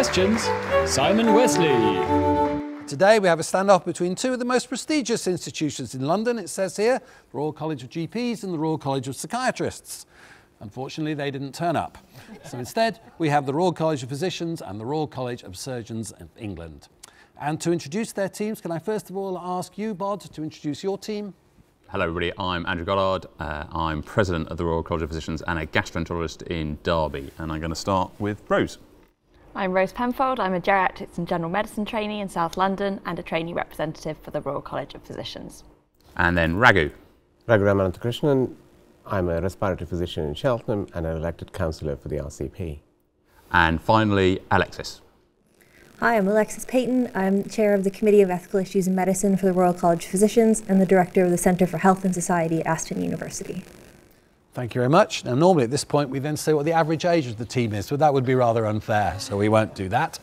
questions, Simon Wessely. Today we have a standoff between two of the most prestigious institutions in London. It says here, the Royal College of GPs and the Royal College of Psychiatrists. Unfortunately, they didn't turn up. So instead, we have the Royal College of Physicians and the Royal College of Surgeons of England. And to introduce their teams, can I first of all ask you, Bod, to introduce your team? Hello everybody, I'm Andrew Goddard. Uh, I'm President of the Royal College of Physicians and a gastroenterologist in Derby. And I'm going to start with Rose. I'm Rose Penfold. I'm a geriatrics and general medicine trainee in South London and a trainee representative for the Royal College of Physicians. And then Raghu. Raghu Ramanathakrishnan. I'm a respiratory physician in Cheltenham and an elected councillor for the RCP. And finally, Alexis. Hi, I'm Alexis Paton. I'm chair of the Committee of Ethical Issues in Medicine for the Royal College of Physicians and the director of the Centre for Health and Society at Aston University. Thank you very much. Now, normally at this point, we then say what the average age of the team is, but that would be rather unfair, so we won't do that.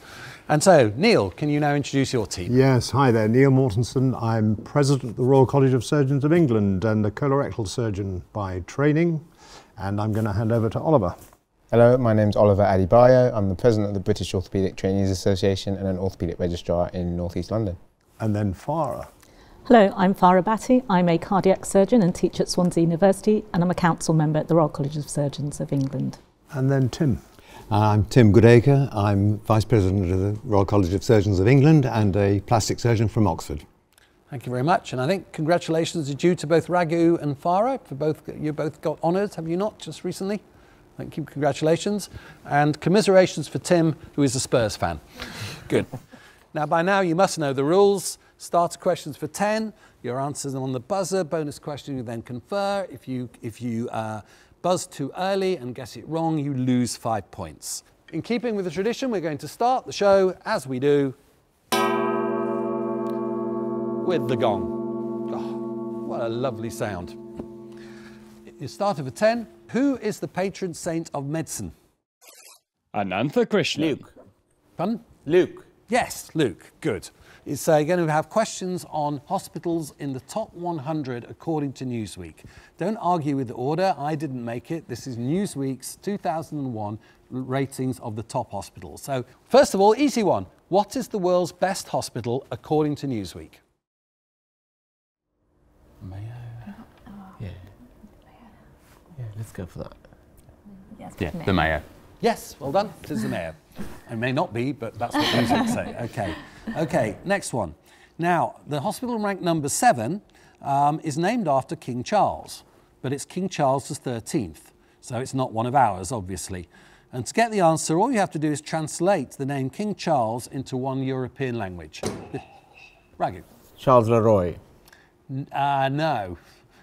And so, Neil, can you now introduce your team? Yes, hi there, Neil Mortensen. I'm president of the Royal College of Surgeons of England and a colorectal surgeon by training, and I'm going to hand over to Oliver. Hello, my name's Oliver Adebayo. I'm the president of the British Orthopaedic Trainees Association and an orthopaedic registrar in North East London. And then Farah. Hello, I'm Farah Bhatti. I'm a cardiac surgeon and teach at Swansea University, and I'm a council member at the Royal College of Surgeons of England. And then Tim. Uh, I'm Tim Goodacre. I'm Vice President of the Royal College of Surgeons of England and a plastic surgeon from Oxford. Thank you very much. And I think congratulations are due to both Raghu and Farah for both you both got honours, have you not, just recently? Thank you, congratulations. And commiserations for Tim, who is a Spurs fan. Good. Now, by now, you must know the rules. Starter questions for 10. Your answers are on the buzzer. Bonus question, you then confer. If you, if you uh, buzz too early and guess it wrong, you lose five points. In keeping with the tradition, we're going to start the show, as we do, with the gong. Oh, what a lovely sound. Your starter for 10. Who is the patron saint of medicine? Anantha Krishna. Luke. Pardon? Luke. Yes, Luke. Good. It's uh, going to have questions on hospitals in the top 100 according to Newsweek. Don't argue with the order. I didn't make it. This is Newsweek's 2001 ratings of the top hospitals. So, first of all, easy one. What is the world's best hospital according to Newsweek? Mayo. Yeah. Yeah, let's go for that. Yes, Yeah, the Mayo. Yes, well done. It is the mayor. It may not be, but that's what Newsweek say. Okay. Okay, next one. Now, the hospital ranked number seven um, is named after King Charles, but it's King Charles the 13th, so it's not one of ours, obviously. And to get the answer, all you have to do is translate the name King Charles into one European language. Raghu. Charles Leroy. Uh, no.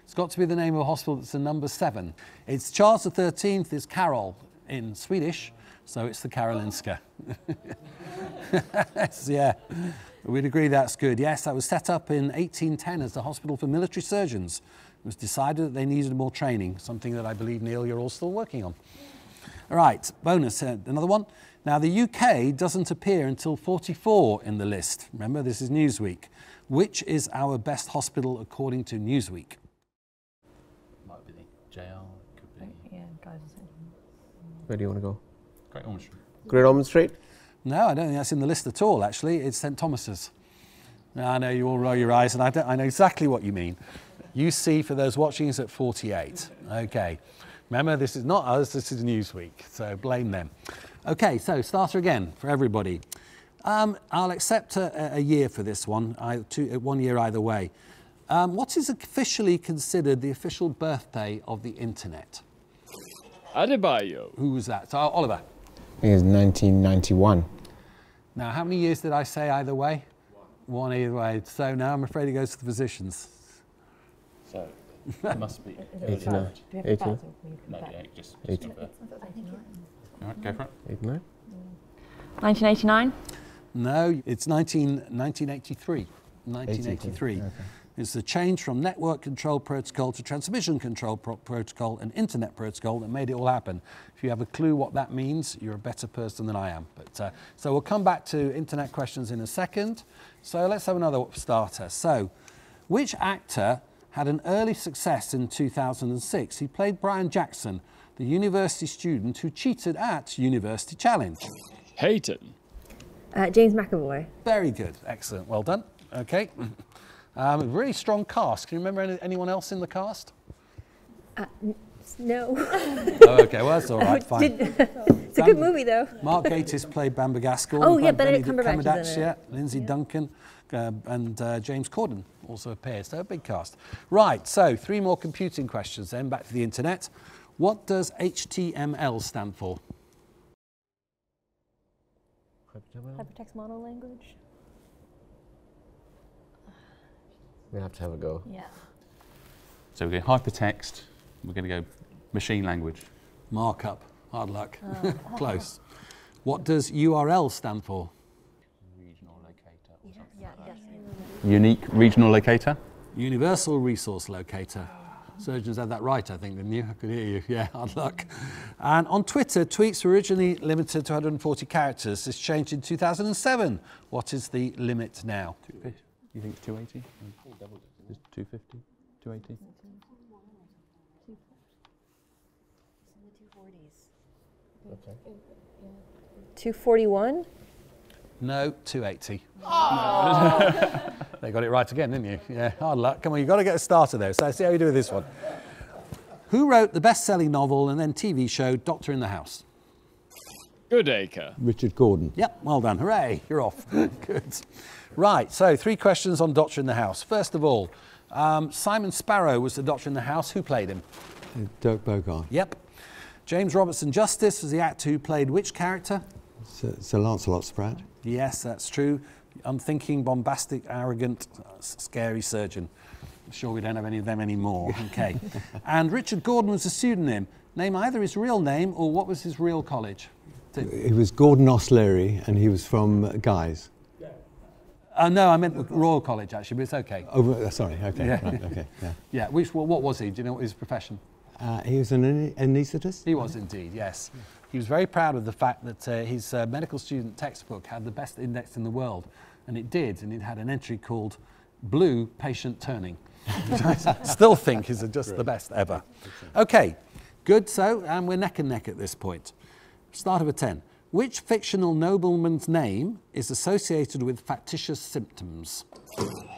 It's got to be the name of a hospital that's a number seven. It's Charles the 13th is Carol in Swedish, so it's the Karolinska. yes, yeah, we'd agree that's good. Yes, that was set up in 1810 as the Hospital for Military Surgeons. It was decided that they needed more training, something that I believe, Neil, you're all still working on. All right, bonus, uh, another one. Now, the UK doesn't appear until 44 in the list. Remember, this is Newsweek. Which is our best hospital according to Newsweek? Might be the JR, could be. Yeah, guys. Where do you want to go? Great Ormond Street. Great Ormond Street? No, I don't think that's in the list at all, actually. It's St Thomas's. Now, I know you all roll your eyes, and I, don't, I know exactly what you mean. UC, for those watching, is at 48. Okay. Remember, this is not us, this is Newsweek, so blame them. Okay, so starter again for everybody. Um, I'll accept a, a, year for this one, I, two, one year either way. Um, what is officially considered the official birthday of the internet? Adebayo. Who was that? So, Oliver. I think it's 1991. Now, how many years did I say either way? One, one either way. So now I'm afraid it goes to the physicians. So it must be 89. 89. 98, just, just 80. All right, go for it. 89. 1989. No, it's 19, 1983. 1983. Okay. It's the change from network control protocol to transmission control pro protocol and internet protocol that made it all happen. If you have a clue what that means, you're a better person than I am. But uh, so we'll come back to internet questions in a second. So let's have another starter. So, which actor had an early success in 2006. He played Brian Jackson, the university student who cheated at University Challenge. Hayton. Uh, James McAvoy. Very good. Excellent. Well done. Okay. Um, a really strong cast. Can you remember any, anyone else in the cast? Uh, n- no. Oh, okay, well, that's all right, fine. Did- it's a good movie, though. Mark Gatiss played Bamber Gascoigne. Oh, yeah, Benedict Benedict Cumberbatch is in it. yeah. Lindsay Duncan uh, and uh, James Corden also appeared. So a big cast. Right, so three more computing questions then, back to the internet. What does HTML stand for? Hypertext model language. We have to have a go. Yeah. So we're going hypertext. We're going to go machine language. Markup. Hard luck. Oh. Close. What does URL stand for? Regional locator. Unique regional locator. Universal Resource Locator. Surgeons had that right, I think, didn't you? I could hear you. Yeah, hard luck. And on Twitter, tweets were originally limited to 140 characters. This changed in 2007. What is the limit now? You think it's 280? Is 250? 280? 241. No, 280. they got it right again, didn't you? Yeah, hard luck. Come on, you've got to get a starter there. So see how you do with this one. Who wrote the best-selling novel and then TV show Doctor in the House? Goodacre. Richard Gordon. Yep, well done. Hooray, you're off. Good. Right, so three questions on Doctor in the House. First of all, um, Simon Sparrow was the Doctor in the House. Who played him? Dirk Bogarde. Yep. James Robertson Justice was the actor who played which character? Sir, Sir Lancelot Spratt. Yes, that's true. Unthinking, bombastic, arrogant, uh, scary surgeon. I'm sure we don't have any of them anymore. Okay. and Richard Gordon was a pseudonym. Name either his real name or what was his real college? He was Gordon Ostlere and he was from Guy's. Uh, no, I meant the Royal College actually, but it's okay. Oh, uh, sorry, okay, Yeah. right, okay, yeah. Yeah, which, what, what was he? Do you know what his profession? Uh, he was an anaesthetist? He was indeed, yes. He was very proud of the fact that uh, his uh, medical student textbook had the best index in the world, and it did, and it had an entry called Blue Patient Turning, which I still think is just the best ever. Okay, good, so, and we're neck and neck at this point. Start of a 10. Which fictional nobleman's name is associated with factitious symptoms?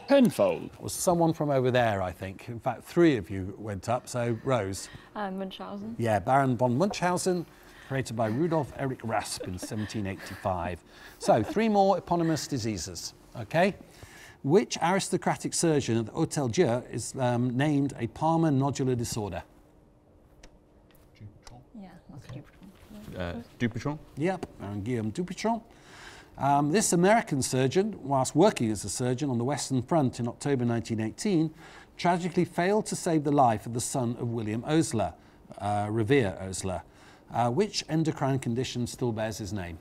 Penfold. Was someone from over there, I think. In fact, three of you went up, so Rose. Um, Munchausen. Yeah, Baron von Munchausen, created by Rudolf Erich Raspe in 1785. So, three more eponymous diseases, okay? Which aristocratic surgeon at the Hotel Dieu is um, named a palmar nodular disorder? Yeah, that's stupid. Uh, Dupuytren. Yep, Baron Guillaume Dupuytren. Um, this American surgeon, whilst working as a surgeon on the Western Front in October 1918, tragically failed to save the life of the son of William Osler, uh, Revere Osler. Uh, which endocrine condition still bears his name?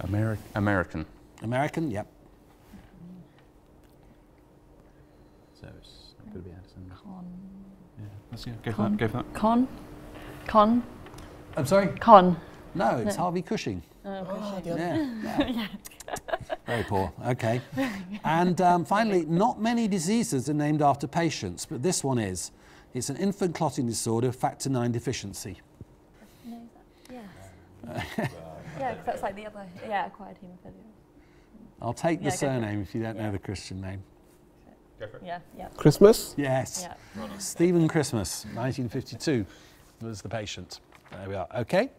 Ameri- American. American, yep. So it's going to be Addison. Conn. Yeah, let's go, go for that. Go for that. Conn. Conn. I'm sorry? Conn. No, it's No. Harvey Cushing. Oh, Yeah, yeah. Very poor. Okay. And um, finally, not many diseases are named after patients, but this one is. It's an infant clotting disorder, factor 9 deficiency. Yeah. yeah, 'cause that's like the other. Yeah, acquired haemophilia. I'll take the Yeah, go for it. surname if you don't know the Christian name. Yeah, yeah. Christmas? Yes. Yeah. Stephen Christmas, 1952, was the patient. There we are. Okay.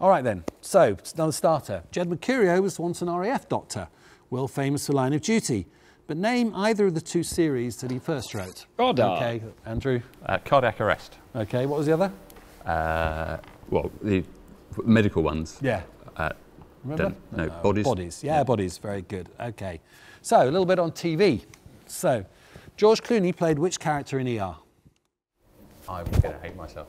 All right then. So, another starter. Jed Mercurio was once an RAF doctor, world famous for Line of Duty. But name either of the two series that he first wrote. Goddard. Okay, Andrew. Uh, cardiac arrest. Okay, what was the other? Uh, well, the medical ones. Yeah. Uh, Remember? don't- no, Uh, bodies. Bodies, yeah, bodies, very good. Okay. So, a little bit on TV. So, George Clooney played which character in ER? I'm going to hate myself.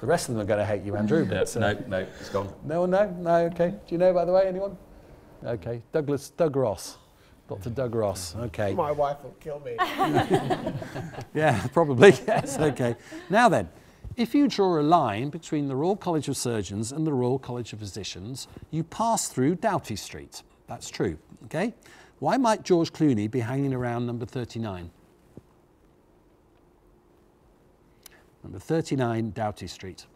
The rest of them are going to hate you, Andrew. Yeah, but, uh, no, no, it's gone. No one know? No, okay. Do you know, by the way, anyone? Okay. Douglas, Doug Ross. Dr. Doug Ross. Okay. My wife will kill me. Yeah, probably. Yes, okay. Now then, if you draw a line between the Royal College of Surgeons and the Royal College of Physicians, you pass through Doughty Street. that's true. Okay? Why might George Clooney be hanging around number 39? Number 39, Doughty Street.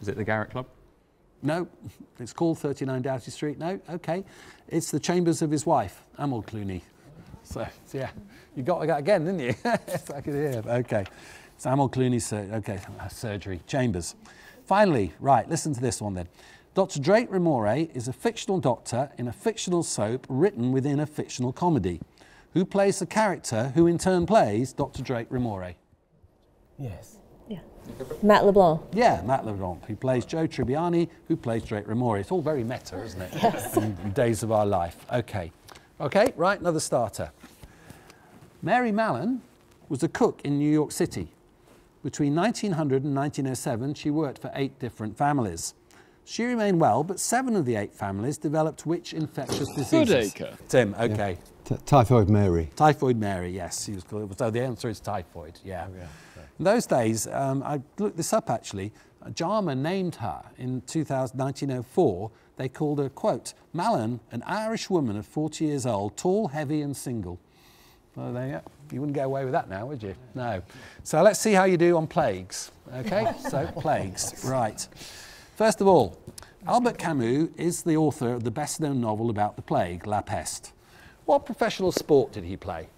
Is it the Garrick Club? No, it's called 39 Doughty Street. No, okay. It's the chambers of his wife, Amal Clooney. So, so yeah, you got that again, didn't you? yes, I could hear. Okay. It's Amal Clooney's sur- okay, uh, surgery, chambers. Finally, right, listen to this one then. Dr. Drake Ramoray is a fictional doctor in a fictional soap written within a fictional comedy. Who plays the character who in turn plays Dr. Drake Ramoray? Yes. Yeah. Matt LeBlanc. Yeah, Matt LeBlanc, who plays Joe Tribbiani, who plays Drake Ramoray. It's all very meta, isn't it? Yes. in, in days of our life. Okay. Okay, right, another starter. Mary Mallon was a cook in New York City. Between 1900 and 1907, she worked for eight different families. She remained well, but seven of the eight families developed which infectious diseases? Goodacre. Tim, okay. T- Typhoid Mary. Typhoid Mary, yes. She was called, so the answer is typhoid, yeah. In those days, um, I looked this up actually, JAMA named her in 2000, 1904. They called her, quote, Mallon, an Irish woman of 40 years old, tall, heavy, and single. Well, there you go. You wouldn't get away with that now, would you? No. So let's see how you do on plagues. Okay, so plagues, right. First of all, Albert Camus is the author of the best known novel about the plague, La Peste. What professional sport did he play?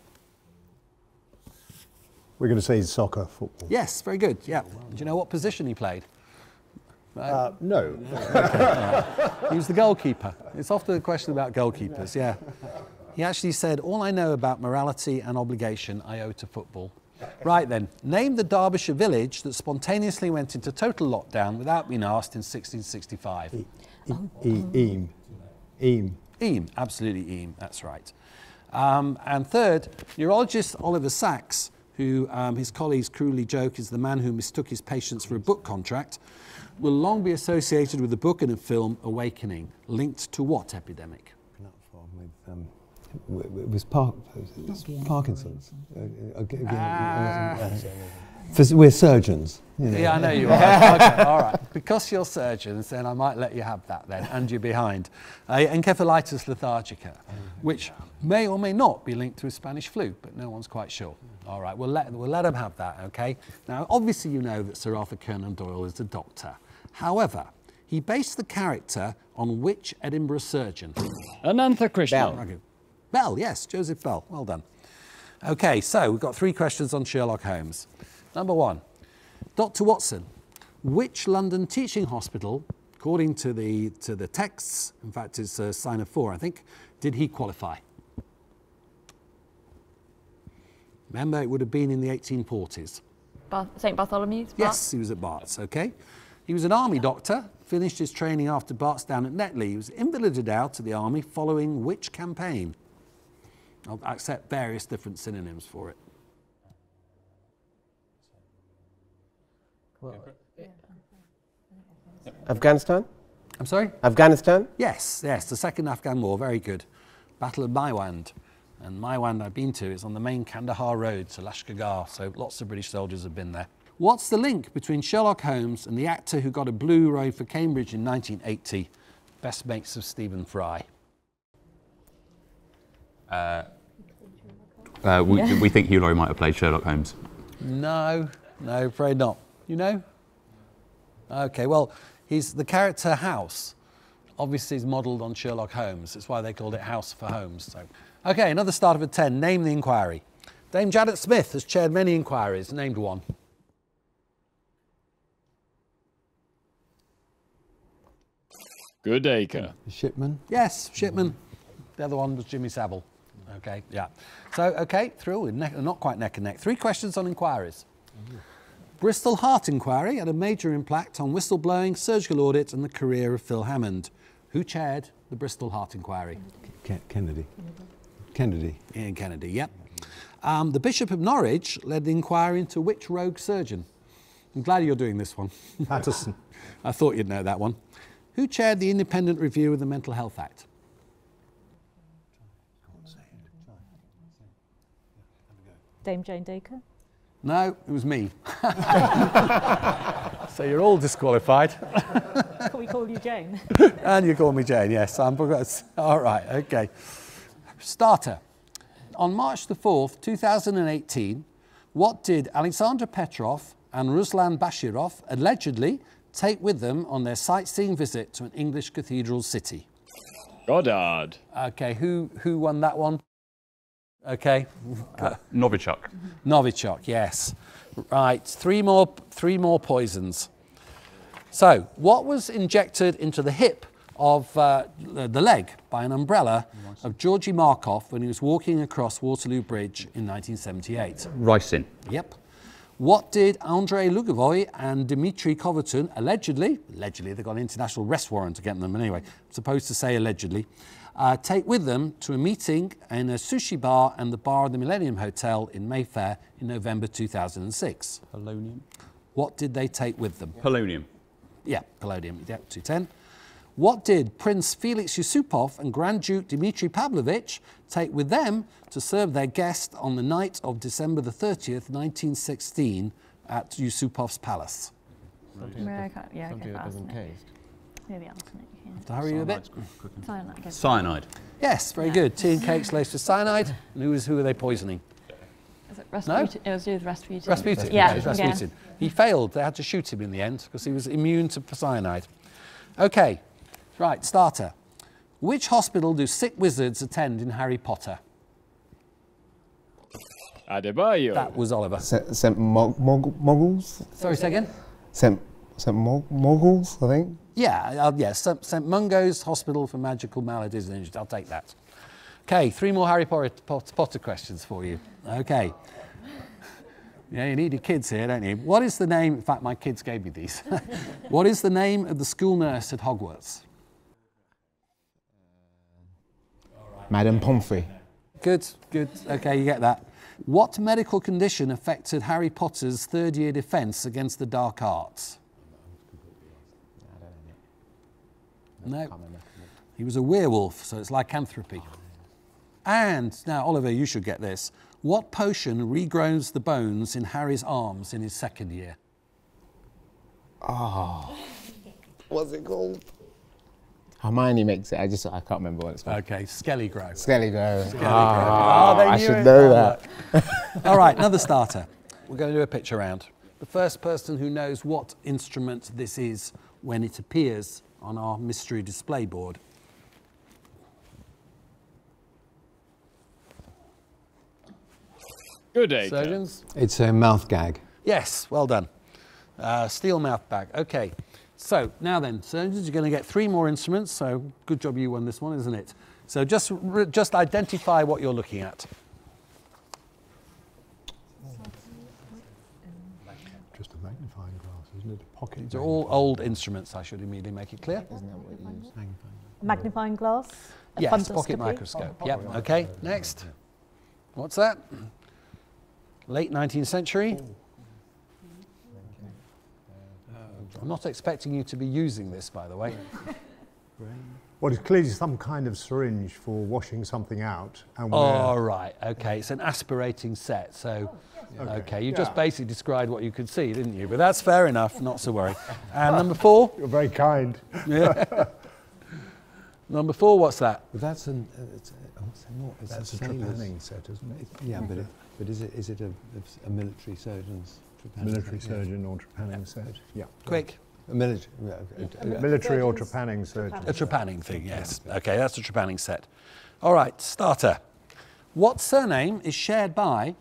We're going to say soccer, football. Yes, very good. Yeah. Do you know what position he played? Uh, no. He was the goalkeeper. It's often a question about goalkeepers, yeah. He actually said, All I know about morality and obligation I owe to football. Right then, name the Derbyshire village that spontaneously went into total lockdown without being asked in 1665. E- e- Eyam. Eyam. Eyam, absolutely Eyam, that's right. Um, and third, neurologist Oliver Sacks, who um, his colleagues cruelly joke is the man who mistook his patients for a book contract, will long be associated with the book and the film Awakening, linked to what epidemic? With, um, w- w- it was Par- it was Parkinson's. Uh, uh, again, uh, for- we're surgeons. you know. Yeah, I know you are. okay, all right. Because you're surgeons, then I might let you have that then, and you're behind. Uh, encephalitis lethargica, which may or may not be linked to a Spanish flu, but no one's quite sure. All right, we'll let, we'll let them have that, okay? Now, obviously, you know that Sir Arthur Conan Doyle is a doctor. However, he based the character on which Edinburgh surgeon? Anantha Krishnan. Bell. Bell, yes, Joseph Bell. Well done. Okay, so we've got three questions on Sherlock Holmes. Number one, Dr. Watson, which London teaching hospital, according to the, to the texts, in fact, it's a sign of four, I think, did he qualify? Remember, it would have been in the 1840s. Bar- St Bartholomew's? Bath? Yes, he was at Bart's, okay. He was an army doctor, finished his training after Bart's down at Netley. He was invalided out of the army following which campaign? I'll accept various different synonyms for it. Afghanistan? I'm sorry? Afghanistan? Yes, yes, the Second Afghan War, very good. Battle of Maiwand. And Maiwand I've been to, it's on the main Kandahar road to Lashkargah, so lots of British soldiers have been there. What's the link between Sherlock Holmes and the actor who got a Blue Ray for Cambridge in 1980? Best mates of Stephen Fry. Uh, we, we think Hugh Laurie might have played Sherlock Holmes. No, no, afraid not. You know? Okay, well, he's the character House. Obviously, is modelled on Sherlock Holmes. That's why they called it House for Holmes. So, okay, another start of a ten. Name the inquiry. Dame Janet Smith has chaired many inquiries. Named one. Goodacre. Shipman. Yes, Shipman. The other one was Jimmy Savile. Okay, yeah. So, okay, through, neck, not quite neck and neck. Three questions on inquiries. Oh, Bristol Heart Inquiry had a major impact on whistleblowing, surgical audit, and the career of Phil Hammond. Who chaired the Bristol Heart Inquiry? Ke- Kennedy. Kennedy. Ian Kennedy, yep. Um, the Bishop of Norwich led the inquiry into which rogue surgeon? I'm glad you're doing this one. Paterson. I thought you'd know that one. Who chaired the independent review of the Mental Health Act? Dame Jane Dacre. No, it was me. So you're all disqualified. Can we call you Jane? and you call me Jane, yes. I'm, all right, okay. Starter. On March the 4th, 2018, what did Alexander Petrov and Ruslan Boshirov allegedly take with them on their sightseeing visit to an English cathedral city? Goddard. Okay, who, who won that one? Okay. Uh, Novichok. Novichok, yes. Right, three more, three more poisons. So, what was injected into the hip of uh, the leg by an umbrella of Georgy Markov when he was walking across Waterloo Bridge in 1978? Ricin. Yep. What did Andrei Lugovoy and Dmitry Kovtun allegedly, allegedly, they got an international arrest warrant against them anyway, supposed to say allegedly, uh, take with them to a meeting in a sushi bar and the bar of the Millennium Hotel in Mayfair in November 2006? Polonium. What did they take with them? Polonium. Yeah, polonium, yeah, 210. What did Prince Felix Yusupov and Grand Duke Dmitry Pavlovich take with them to serve their guest on the night of December the 30th, 1916, at Yusupov's palace? Yeah, okay, yeah, okay, doesn't arsenic. taste. Maybe arsenic, yeah. To hurry you a bit? Cyanide, Cyanide. Yes, very good. Tea and cakes laced with cyanide. And who, is, who are they poisoning? Is it Rasputin? It was to do with Rasputin. Rasputin. Yeah, it was yeah. Rasputin. He failed. They had to shoot him in the end because he was immune to cyanide. Okay, right, starter. Which hospital do sick wizards attend in Harry Potter? Adebayo. That was Oliver. St. St. Mog- Mog- Moggles? Sorry, say again? St. St. Mog- Moggles, I think. Yeah, uh, yes, St. St. Mungo's Hospital for Magical Maladies and Injuries. I'll take that. Okay, three more Harry Potter, Potter questions for you. Okay. Yeah, you need your kids here, don't you? What is the name? In fact, my kids gave me these. what is the name of the school nurse at Hogwarts? Madame Pomfrey. Good, good. Okay, you get that. What medical condition affected Harry Potter's third year defence against the dark arts? No. He was a werewolf, so it's lycanthropy. And now, Oliver, you should get this. What potion regrows the bones in Harry's arms in his second year? Oh. What's it called? Hermione makes it. I just I can't remember what it's called. Okay, Skele-Gro. Skelly Grow. Skelly Ah, Grow. Oh, they I should know Oh, that. All right, another starter. We're going to do a pitch around. The first person who knows what instrument this is when it appears on our mystery display board. Good day. Surgeons? It's a mouth gag. Yes, well done. Uh, steel mouth bag. Okay. So now then, surgeons, you're going to get three more instruments. So good job you won this one, isn't it? So just just identify what you're looking at. Just a magnifying glass, isn't it? A pocket. These are all old instruments. I should immediately make it clear. Magnifying glass? a Yes, pocket fundoscopy? microscope. Yep. Okay. Next. What's that? Late 19th century. I'm not expecting you to be using this, by the way. Well, it's clearly some kind of syringe for washing something out. And All we're- right. Okay. It's an aspirating set. So, okay. Okay, You just basically described what you could see, didn't you? But that's fair enough. Not so worried. And number four. You're very kind. Yeah. number four. What's that? But that's an. Uh, it's, a- oh, it's a, not, it's That's a sailor's- trepanning set, isn't it? Yeah, but, it, but is it is it a, a military surgeon's trepanning Military set? Yeah. surgeon or trepanning set. Yeah. Quick. A military. yeah, a- a- Military or trepanning surgeon. A trepanning thing, yes. Okay, that's a trepanning set. All right, starter. What surname is shared by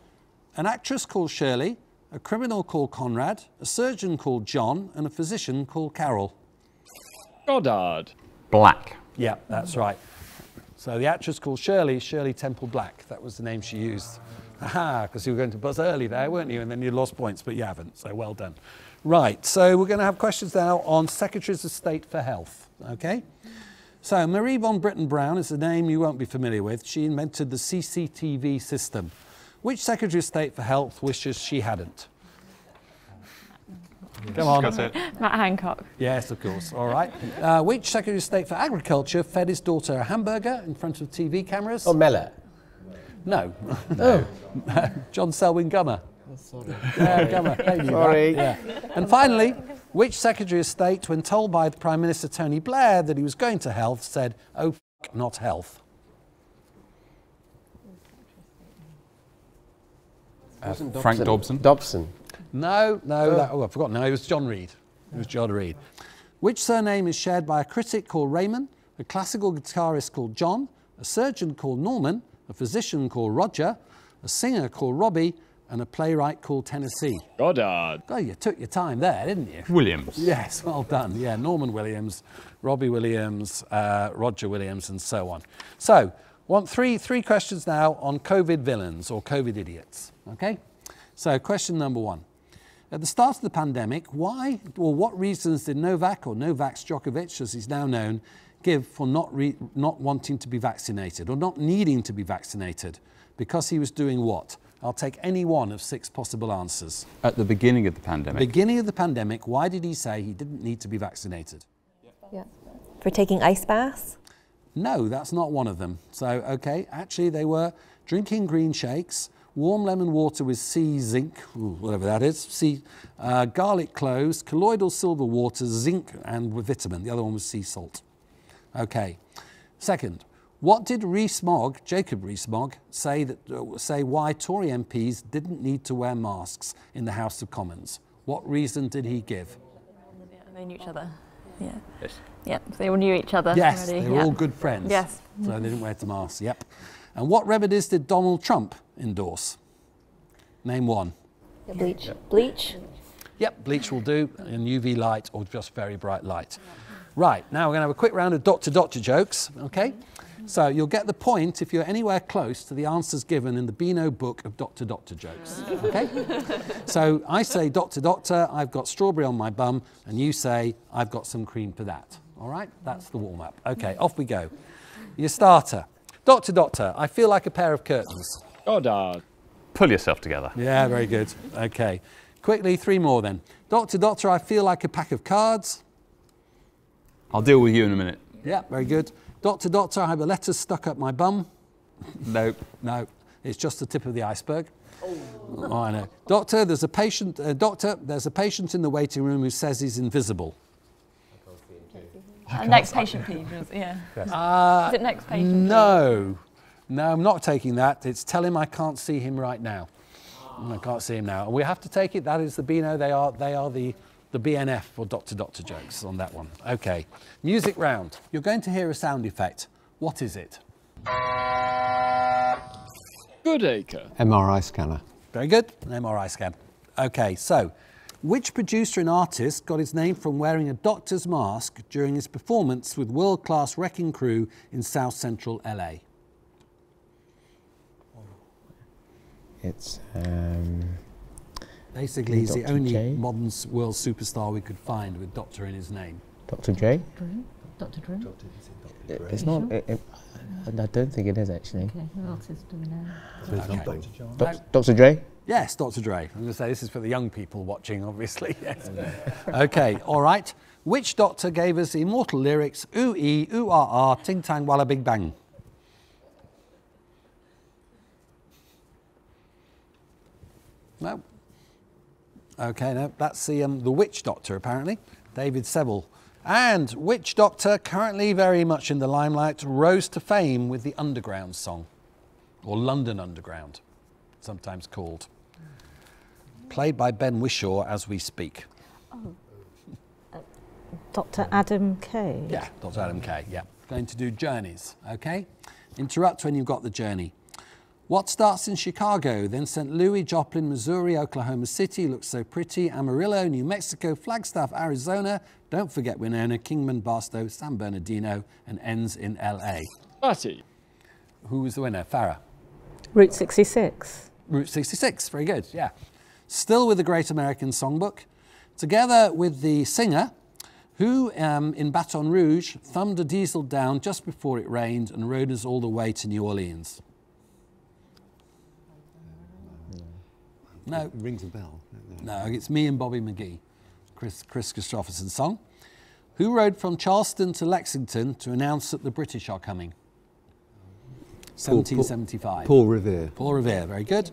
an actress called Shirley, a criminal called Conrad, a surgeon called John, and a physician called Carol? Goddard. Black. Yeah, that's right. So the actress called Shirley, Shirley Temple Black. That was the name she used. Aha, because you were going to buzz early there, weren't you? And then you lost points, but you haven't, so well done. Right, so we're going to have questions now on Secretaries of State for Health, okay? So Marie von Brittan Brown is a name you won't be familiar with. She invented the CCTV system. Which Secretary of State for Health wishes she hadn't? Come on. Got it. Matt Hancock. Yes, of course. All right. Uh, which Secretary of State for Agriculture fed his daughter a hamburger in front of TV cameras? Oh, Mellor. No. no. John Selwyn Gummer. Sorry. Yeah, Gummer. They knew that, Sorry. Yeah. And finally, Which Secretary of State, when told by the Prime Minister Tony Blair that he was going to health, said, oh, f- not health? Wasn't Frank Dobson. Dobson. No, no, that, oh, I forgot. No, it was John Reid. It was John Reid. Which surname is shared by a critic called Raymond, a classical guitarist called John, a surgeon called Norman, a physician called Roger, a singer called Robbie, and a playwright called Tennessee? Goddard. Oh, you took your time there, didn't you? Williams. Yes, well done. Yeah, Norman Williams, Robbie Williams, uh, Roger Williams, and so on. So, want three three questions now on COVID villains or COVID idiots. Okay. So, question number one: At the start of the pandemic, why or what reasons did Novak or Novak Djokovic, as he's now known, give for not re- not wanting to be vaccinated or not needing to be vaccinated? Because he was doing what? I'll take any one of six possible answers. At the beginning of the pandemic. Beginning of the pandemic, why did he say he didn't need to be vaccinated? For taking ice baths? No, that's not one of them. So, okay, actually, they were drinking green shakes, warm lemon water with sea zinc, ooh, whatever that is, sea uh, garlic cloves, colloidal silver water, zinc, and with vitamin. The other one was sea salt. Okay. Second, what did Rees-Mogg, Jacob Rees-Mogg, say that uh, say why Tory MPs didn't need to wear masks in the House of Commons? What reason did he give? They knew each other. Yeah. Yes. Yep. So they all knew each other. Yes, already. they were yeah. all good friends. Yes. So they didn't wear the masks. Yep. And what remedies did Donald Trump endorse? Name one. Bleach. Bleach? Yep, bleach will do, in UV light or just very bright light. Right, now we're going to have a quick round of doctor doctor jokes, okay? So you'll get the point if you're anywhere close to the answers given in the Beano book of Doctor Doctor jokes, okay? so I say Doctor Doctor, I've got strawberry on my bum, and you say I've got some cream for that. All right, that's the warm up. Okay, off we go. Your starter. Doctor Doctor, I feel like a pair of curtains. Oh, Goddard. Pull yourself together. Yeah, very good. Okay. Quickly, three more then. Doctor, doctor, I feel like a pack of cards. I'll deal with you in a minute. Yeah, very good. Doctor, doctor, I have a letter stuck up my bum. No. No, it's just the tip of the iceberg. Oh, I know. Doctor, there's a patient. Uh, doctor, there's a patient in the waiting room who says he's invisible. Uh, next patient, please. Yeah. Uh, Is it next patient? No, no, I'm not taking that. It's tell him I can't see him right now. I can't see him now. We have to take it. That is the Beano. They are they are the the BNF for Doctor Doctor jokes on that one. Okay, music round. You're going to hear a sound effect. What is it? Goodacre. MRI scanner. Very good. An MRI scan. Okay, so which producer and artist got his name from wearing a doctor's mask during his performance with world class Wrecking Crew in South Central LA? It's um, Basically, he's the only J? modern world superstar we could find with Doctor in his name. Dr. J. Dr. Drew? It- It's not. It, it, I don't think it is actually. Okay, who else is doing that? Okay. Doc- Dr. Dre. Yes, Dr. Dre. I'm going to say this is for the young people watching, obviously. Yes. okay, all right. Which doctor gave us the immortal lyrics, ooh ee, ooh ah ah, ting tang walla big bang? No. Okay, now that's the, um, the witch doctor, apparently, David Seville. And witch doctor, currently very much in the limelight, rose to fame with the Underground song, or London Underground, sometimes called. Played by Ben Whishaw as we speak. Dr. Adam Kay. Yeah, Dr. Adam Kay, yeah. Going to do journeys, okay? Interrupt when you've got the journey. What starts in Chicago, then St. Louis, Joplin, Missouri, Oklahoma City, looks so pretty, Amarillo, New Mexico, Flagstaff, Arizona, don't forget Winona, Kingman, Barstow, San Bernardino, and ends in LA. Bhatti. Who was the winner? Farah. Route 66. Route 66, very good, yeah. Still with the Great American Songbook, together with the singer who um, in Baton Rouge thumbed a diesel down just before it rained and rode us all the way to New Orleans. No, It rings a bell. no, it's me and Bobby McGee, Kris, Kris Kristofferson song. Who rode from Charleston to Lexington to announce that the British are coming? Paul- Paul- 1775. Paul Revere. Paul Revere, very good.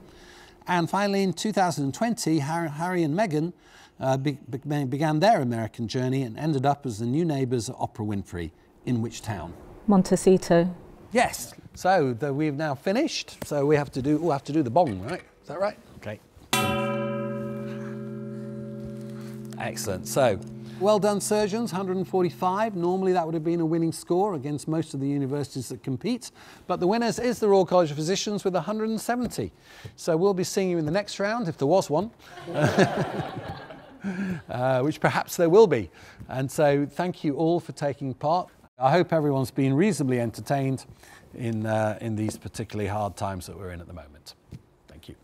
And finally, in 2020, Har- Harry and Meghan uh, be- be- began their American journey and ended up as the new neighbours of Oprah Winfrey. In which town? Montecito. Yes. So the, we've now finished. So we have to do. We'll have to do the bong, right? Is that right? Excellent. So, well done, surgeons. 145. Normally that would have been a winning score against most of the universities that compete, but the winners is the Royal College of Physicians with 170. So we'll be seeing you in the next round if there was one. uh, which perhaps there will be. And so, thank you all for taking part. I hope everyone's been reasonably entertained in, uh, in these particularly hard times that we're in at the moment. Thank you.